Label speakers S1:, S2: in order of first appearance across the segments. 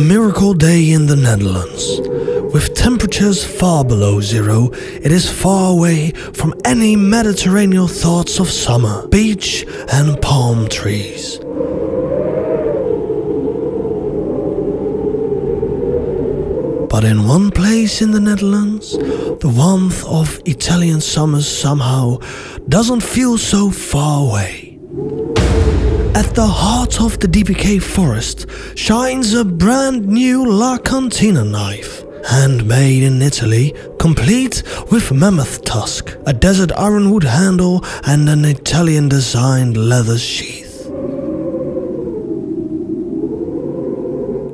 S1: miracle day in the Netherlands. With temperatures far below zero, it is far away from any Mediterranean thoughts of summer, beach, and palm trees. But in one place in the Netherlands, the warmth of Italian summers somehow doesn't feel so far away. At the heart of the DBK forest shines a brand new La Cantina knife. Handmade in Italy, complete with mammoth tusk, a desert ironwood handle, and an Italian designed leather sheath.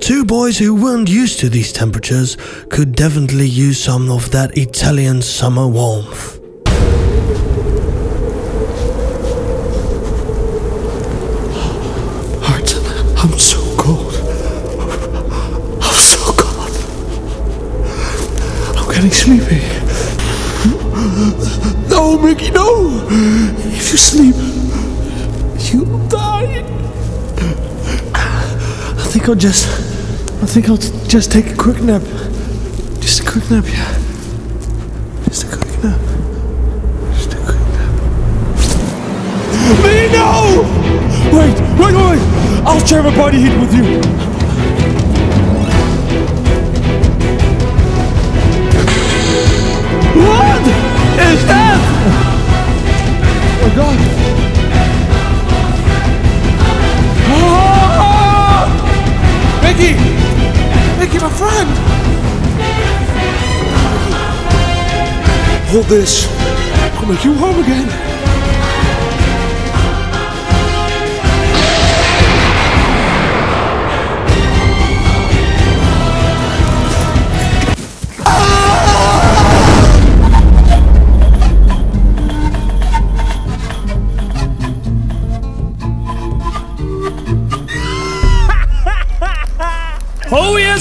S1: Two boys who weren't used to these temperatures could definitely use some of that Italian summer warmth. Sleepy. No, Mickey, no! If you sleep, you'll die. I think I'll just. I think I'll just take a quick nap. Just a quick nap, yeah. Just a quick nap. Just a quick nap. Me, no! Wait, wait, wait! I'll share my body heat with you. This. I'll make you home again.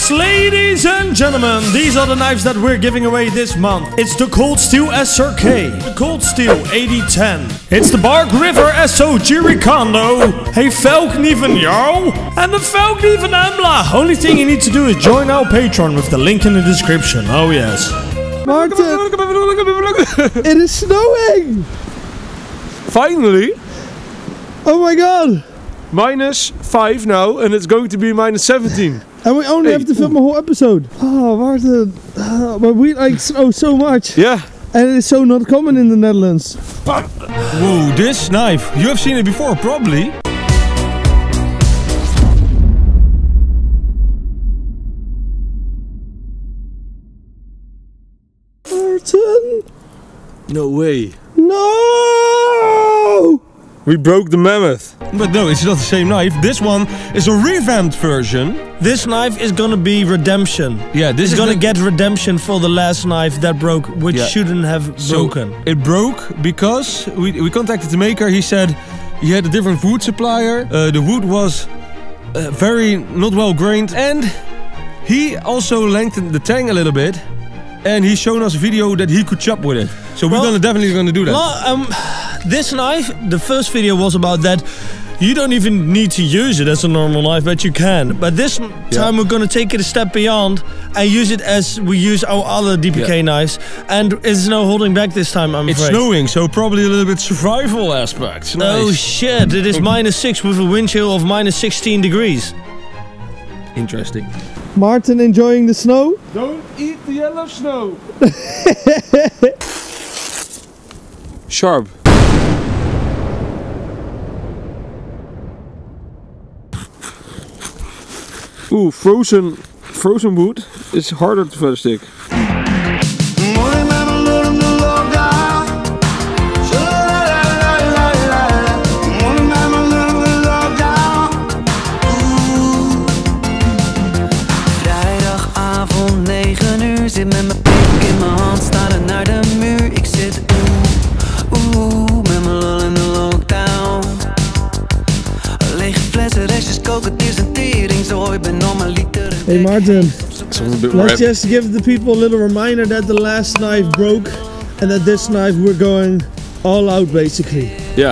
S2: Yes, ladies and gentlemen, these are the knives that we're giving away this month. It's the Cold Steel SRK, the Cold Steel 8010. It's the Bark River SO Giricondo, hey Fällkniven Jarl, and the Fällkniven Emla. Only thing you need to do is join our Patreon with the link in the description. Oh yes.
S3: Martin, it is snowing!
S4: Finally,
S3: Oh my god!
S4: minus 5 now, and it's going to be minus 17.
S3: And we only
S4: Hey,
S3: have to film a whole episode. Oh, Martin. Ah, but we like snow so much.
S4: Yeah.
S3: And it is so not common in the Netherlands.
S5: Whoa, this knife. You have seen it before, probably.
S3: Martin!
S4: No way.
S3: No!
S4: We broke the mammoth.
S5: But no, it's not the same knife. This one is a revamped version.
S2: This knife is gonna be redemption.
S5: Yeah, this
S2: It's
S5: is
S2: gonna
S5: the-
S2: get redemption for the last knife that broke, which
S5: Yeah.
S2: shouldn't have
S5: So
S2: broken.
S5: it broke because we, we contacted the maker. He said he had a different wood supplier. Uh, the wood was uh, very not well grained, and he also lengthened the tang a little bit. And he's shown us a video that he could chop with it. So we're gonna definitely gonna do that.
S2: Well, um, this knife, the first video was about that. You don't even need to use it as a normal knife, but you can. But this time we're gonna take it a step beyond and use it as we use our other DBK
S5: Yeah.
S2: knives. And it's no holding back this time, I'm
S5: it's
S2: afraid.
S5: snowing, so probably a little bit survival aspects.
S2: Oh shit, it is minus 6 with a wind chill of minus 16 degrees.
S5: Interesting.
S3: Martin enjoying the snow?
S4: Don't eat the yellow snow. Sharp. Oeh, frozen, frozen wood is harder to verder stick.
S3: Hey Martin, let's just give the people a little reminder that the last knife broke and that this knife we're going all out basically.
S4: Yeah.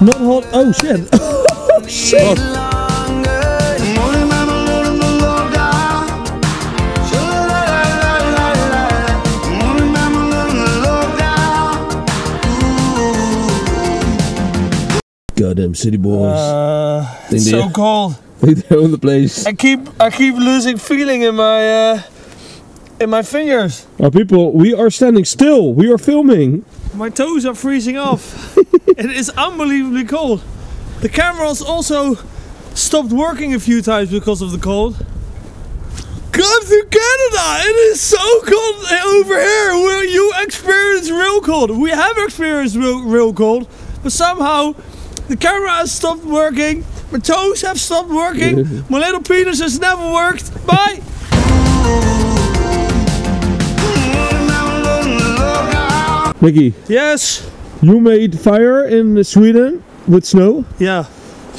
S3: Not hot. Oh shit. oh shit.
S5: Goddamn city boys.
S1: Uh, it's so cold.
S5: they own the place.
S1: I keep I keep losing feeling in my uh, in my fingers.
S5: Now, people, we are standing still. We are filming.
S1: My toes are freezing off. it is unbelievably cold. The cameras also stopped working a few times because of the cold. Come to Canada! It is so cold over here where you experience real cold. We have experienced real, real cold, but somehow the camera has stopped working. My toes have stopped working. my little penis has never worked. Bye!
S5: Mickey,
S1: Yes.
S5: you made fire in Sweden with snow,
S1: Yeah.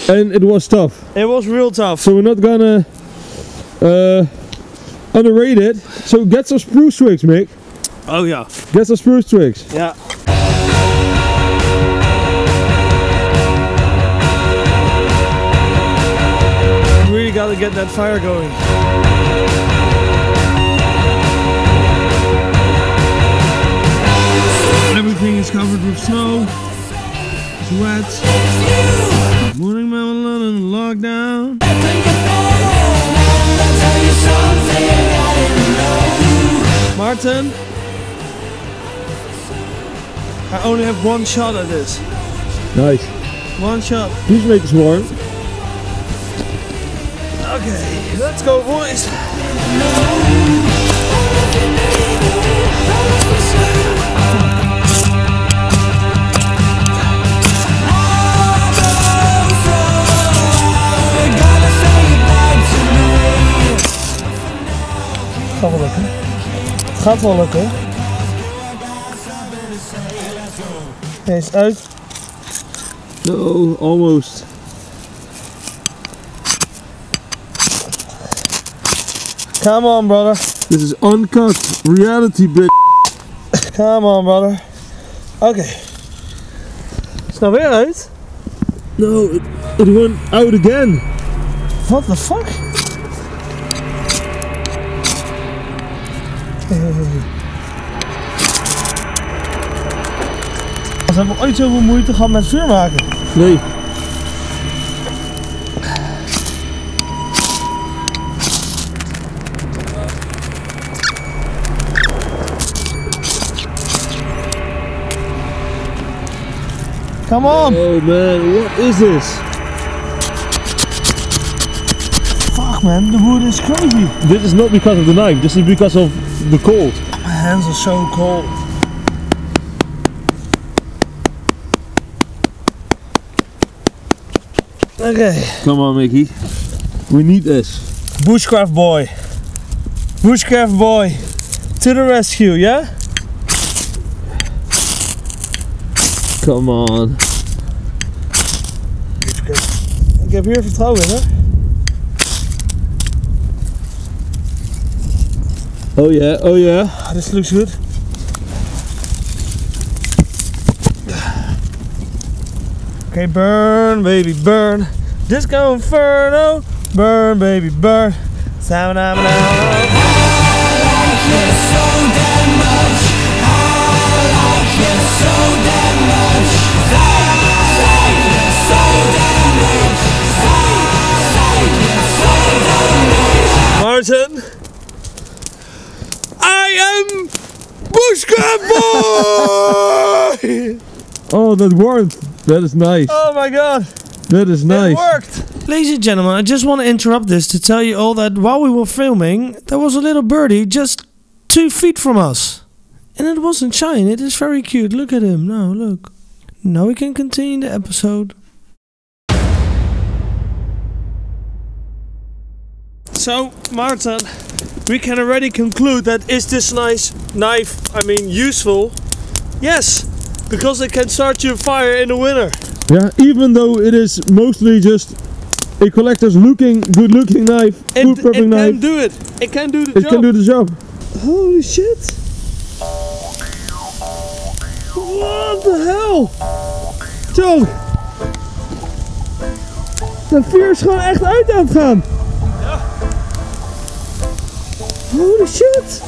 S5: and it was tough.
S1: It was real tough.
S5: So we're not gonna uh, underrate it. So get some spruce twigs, Mick.
S1: Oh yeah.
S5: Get some spruce twigs.
S1: Yeah. Really gotta get that fire going. Everything is covered with snow. It's wet. Morning Mama London lockdown. Martin. I only have one shot at this.
S5: Nice.
S1: One shot.
S5: Please make us warm.
S1: Okay, let's go, boys. Gaat wel lukken. Gaat uit.
S5: No, almost.
S1: Come on, brother.
S5: This is uncut reality, bitch.
S1: Come on, brother. Oké. Is het nou weer uit?
S5: No, it, it went out again.
S1: What the fuck? Ze hebben ooit zoveel moeite gehad met vuur maken.
S5: Nee.
S1: Come on!
S5: Oh man, what is this?
S1: Fuck man, the wood is crazy.
S5: This is not because of the knife. This is because of the cold.
S1: My hands are so cold. Okay.
S5: Come on, Mickey. We need this.
S1: Bushcraft boy. Bushcraft boy. To the rescue, yeah?
S5: Come on.
S1: Heb hier vertrouwen in, hè?
S5: Oh yeah, oh yeah.
S1: Ah, this looks good. Okay, burn, baby, burn. Disco Inferno. Burn, baby, burn. Sound, I'm Martin. I am Bushcraft Boy!
S5: Oh, that warmth. That is nice.
S1: oh my god.
S5: That is nice.
S1: It
S5: nice.
S1: worked. Ladies and gentlemen, I just want to interrupt this to tell you all that while we were filming, there was a little birdie just two feet from us. And it wasn't shy, it is very cute. Look at him. Now, look. Now we can continue the episode. So, Martin, we can already conclude that is this nice knife, I mean, useful? Yes, because it can start your fire in the winter.
S5: Yeah, even though it is mostly just a collector's looking, good looking knife,
S1: It,
S5: food
S1: it
S5: prepping
S1: can
S5: knife,
S1: do it. It can do the
S5: it
S1: job.
S5: can do the job.
S1: Holy shit. What the hell? Zo. Dat vuur is gewoon echt uit aan het gaan. Holy shit.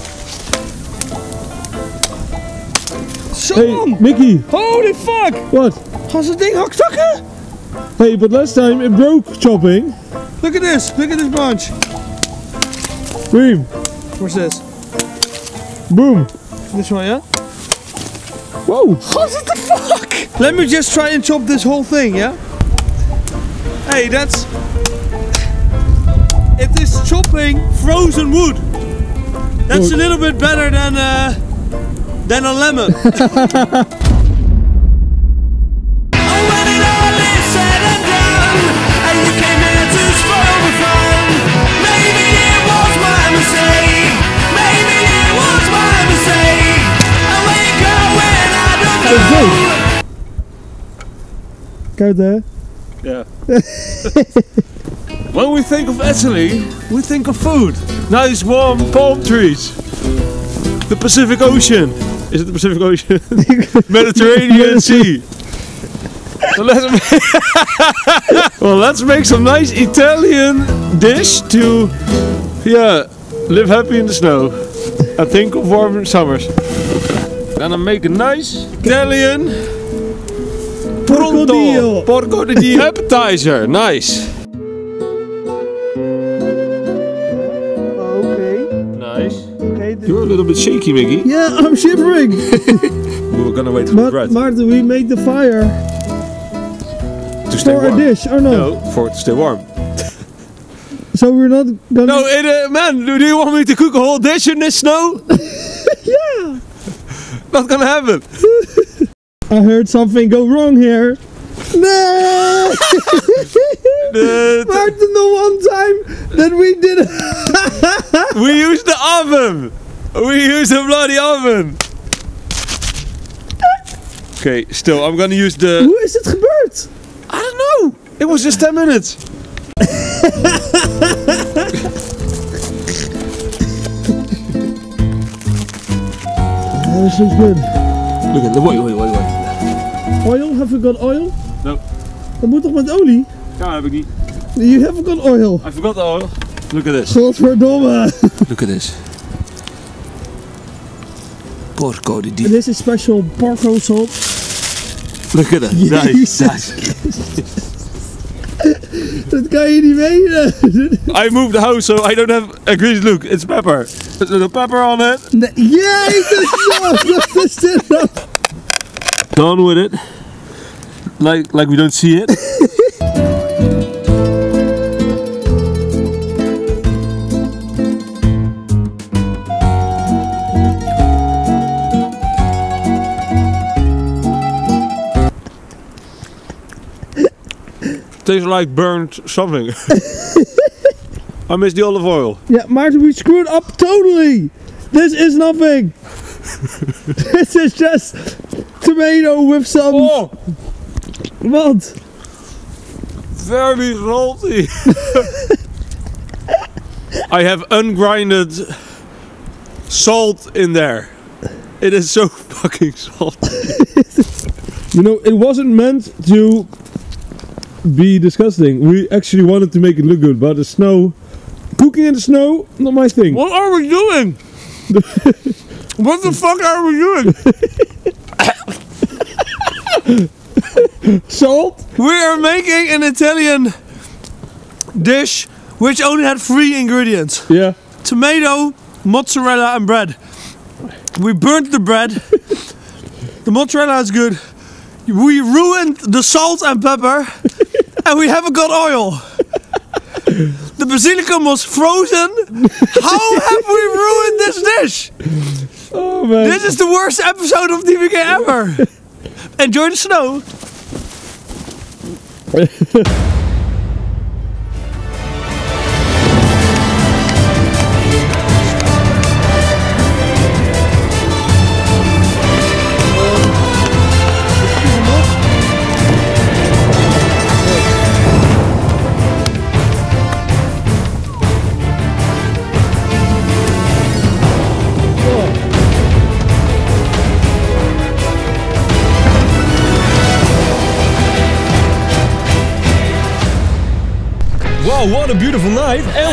S5: Hey. Mickey,
S1: Holy fuck.
S5: what?
S1: Ze het ding haktakken?
S4: Hey, but last time it broke chopping.
S1: Look at this. Look at this bunch.
S4: Boom.
S1: What's this?
S4: Boom.
S1: This one, yeah?
S4: Whoa.
S1: What the fuck? Let me just try and chop this whole thing, yeah? Hey, that's... It is chopping frozen wood. That's a little bit better than uh, than a lemon.
S6: Oh, when it all is said and done, and you came here to spoil the fun. Maybe it was my mistake. Maybe it was my mistake. And where you go when I
S5: When we think of Italy, we think of food. Nice warm palm trees. The Pacific Ocean. Is it the Pacific Ocean? Mediterranean Sea. So let's well, let's make some nice Italian dish to, yeah, live happy in the snow I think of warm summers. Gonna make a nice Italian
S4: Porco Dio.
S5: Porco di appetizer. Nice. Little bit shaky, Mickey.
S4: Yeah, I'm shivering.
S5: We were gonna wait for the bread
S4: Martin, we make the fire
S5: to stay
S4: for a
S5: warm.
S4: dish or not?
S5: No, for it to stay warm.
S4: So we're not gonna.
S5: No, it, uh, man, do you want me to cook a whole dish in this snow?
S4: Yeah.
S5: Not gonna happen.
S4: I heard something go wrong here. No!
S5: The-
S4: Martin, the one time that we did
S5: we used the oven. We use the bloody oven. Okay, still, I'm gonna use the.
S4: Hoe is het gebeurd?
S5: I don't know. It was just 10 minutes.
S4: This looks good.
S5: Look at the. Wait, wait, wait, wait.
S4: Oil? Have we got oil?
S5: No.
S4: Dat moet toch met olie?
S5: Ja, heb ik niet.
S4: You haven't got oil.
S5: I forgot the oil. Look at this.
S4: Godverdomme.
S5: Look at this. Porco di Dio.
S4: This is special porco salt.
S5: Look at that. Nice, nice.
S4: Dat kan je niet menen.
S5: I moved the house so I don't have a greasy look. It's pepper. There's a little pepper on it.
S4: Nee, jezus, joh, wat is dit nou?
S5: Done with it. Like like we don't see it. Tastes like burnt something. I miss the olive oil.
S4: Yeah, Martin, we screwed up totally. This is nothing. this is just tomato with some.
S5: Oh,
S4: What?
S5: very salty. I have ungrinded salt in there. It is so fucking salty.
S4: You know, it wasn't meant to be disgusting. We actually wanted to make it look good, but the snow, cooking in the snow, not my thing.
S1: What are we doing? what the fuck are we doing?
S4: Salt?
S1: We are making an Italian dish which only had three ingredients.
S4: Yeah.
S1: tomato, mozzarella, and bread. We burnt the bread. the mozzarella is good. We ruined the salt and pepper, and we haven't got oil. The basilicum was frozen. How have we ruined this dish?
S4: Oh man.
S1: This is the worst episode of DBK ever. Enjoy the snow.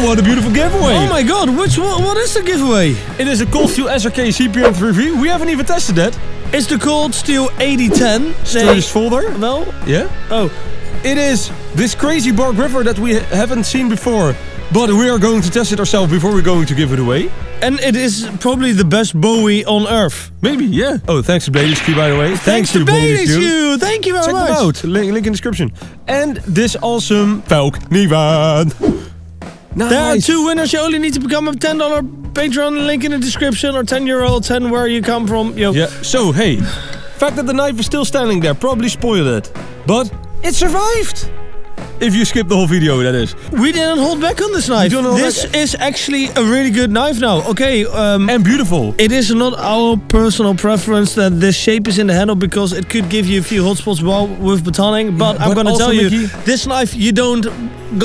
S5: What a beautiful giveaway.
S1: Oh my god, which one, what is the giveaway?
S5: It is a Cold Steel SRK CPM 3V. We haven't even tested that.
S1: It's the Cold Steel 8010.
S5: Storage folder.
S1: Well,
S5: Yeah?
S1: oh,
S5: It is this crazy Bark River that we haven't seen before, but we are going to test it ourselves before we're going to give it away.
S1: And it is probably the best Bowie on earth.
S5: Maybe, yeah. Oh, thanks to Blade HQ, by the way. Thanks, to Blade HQ.
S1: you. Thank you very
S5: Check
S1: much.
S5: them out. Link, link in description. And this awesome Falk Nivan. Nice.
S1: There are two winners. You only need to become a $10 Patreon. Link in the description or 10 euro, 10 where you come from. Yo.
S5: Yeah. So hey, fact that the knife is still standing there probably spoiled it, but it survived. If you skip the whole video, that is.
S1: We didn't hold back on this knife. This
S5: back.
S1: is actually a really good knife now. Okay, um,
S5: And beautiful.
S1: it is not our personal preference that this shape is in the handle because it could give you a few hot spots while with batoning. But I'm gonna tell you,
S5: Mickey-
S1: this knife you don't,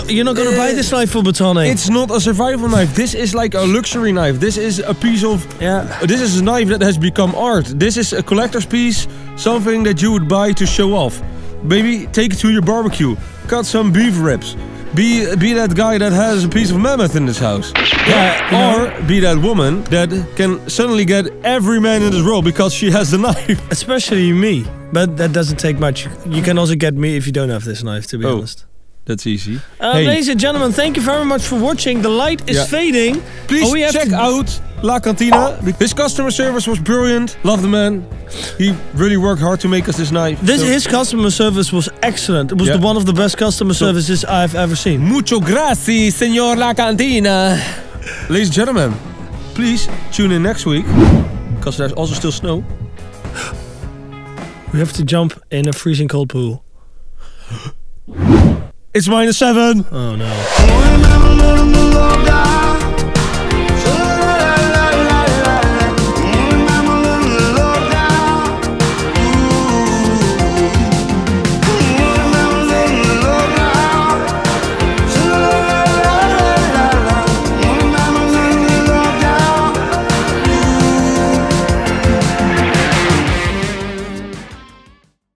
S1: you're not gonna buy this knife for batoning.
S5: It's not a survival knife. This is like a luxury knife. This is a piece of.
S1: Yeah.
S5: This is a knife that has become art. This is a collector's piece, something that you would buy to show off. Maybe take it to your barbecue, cut some beef ribs. Be be that guy that has a piece of mammoth in his house.
S1: Yeah, you
S5: Or be that woman that can suddenly get every man in this world because she has the knife.
S1: especially me. But that doesn't take much. You can also get me if you don't have this knife, to be
S5: Oh.
S1: honest.
S5: That's easy.
S1: Uh,
S5: Hey.
S1: Ladies and gentlemen, thank you very much for watching. The light is
S5: Yeah.
S1: fading.
S5: Please
S1: Oh,
S5: check out La Cantina. His customer service was brilliant. Love the man. He really worked hard to make us this knife.
S1: This
S5: So-
S1: his customer service was excellent. It was
S5: Yeah.
S1: the one of the best customer services I've ever seen.
S5: Mucho gracias, señor La Cantina. Ladies and gentlemen, please tune in next week. Because there's also still snow.
S1: We have to jump in a freezing cold pool.
S5: It's minus seven.
S1: Oh no.
S7: Remember, little, little,